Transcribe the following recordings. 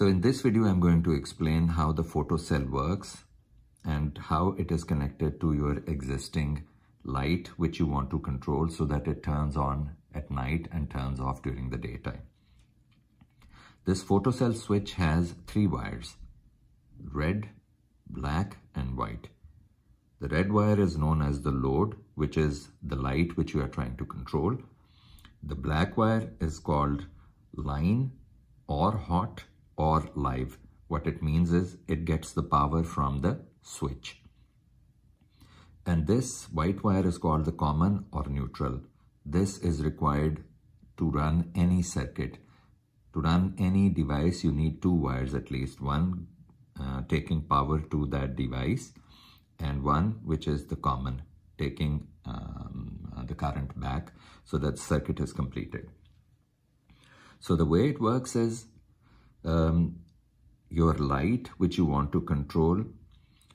So in this video, I'm going to explain how the photocell works and how it is connected to your existing light, which you want to control so that it turns on at night and turns off during the daytime. This photocell switch has three wires, red, black and white. The red wire is known as the load, which is the light which you are trying to control. The black wire is called line or hot or live. What it means is it gets the power from the switch. And this white wire is called the common or neutral. This is required to run any circuit. To run any device, you need two wires at least. One uh, taking power to that device and one which is the common taking um, uh, the current back so that circuit is completed. So the way it works is um, your light which you want to control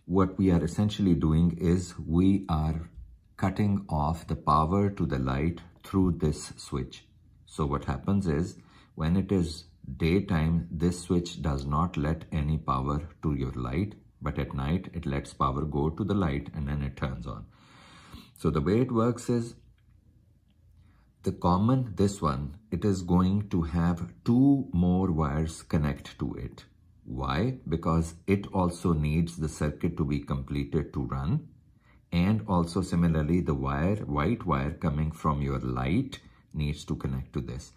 what we are essentially doing is we are cutting off the power to the light through this switch. So what happens is when it is daytime, this switch does not let any power to your light, but at night it lets power go to the light and then it turns on. So the way it works is the common, this one, it is going to have two more wires connect to it. Why? Because it also needs the circuit to be completed to run. And also similarly, the wire, white wire coming from your light needs to connect to this.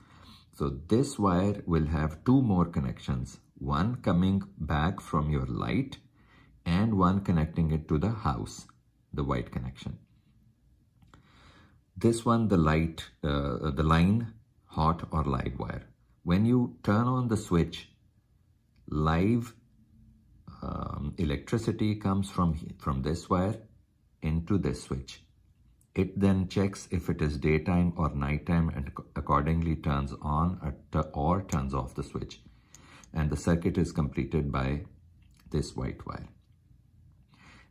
So this wire will have two more connections, one coming back from your light and one connecting it to the house, the white connection. This one, the light, uh, the line, hot or live wire. When you turn on the switch, live um, electricity comes from, from this wire into this switch. It then checks if it is daytime or nighttime and accordingly turns on or turns off the switch. And the circuit is completed by this white wire.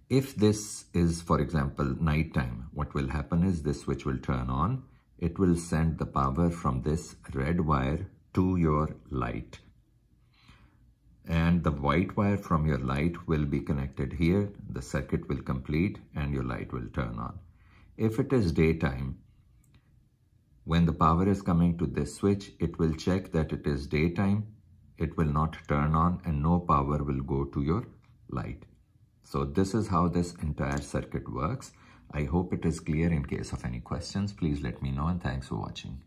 If this is, for example, nighttime, what will happen is this switch will turn on. It will send the power from this red wire to your light and the white wire from your light will be connected here. The circuit will complete and your light will turn on. If it is daytime, when the power is coming to this switch, it will check that it is daytime. It will not turn on and no power will go to your light. So this is how this entire circuit works. I hope it is clear. In case of any questions, please let me know and thanks for watching.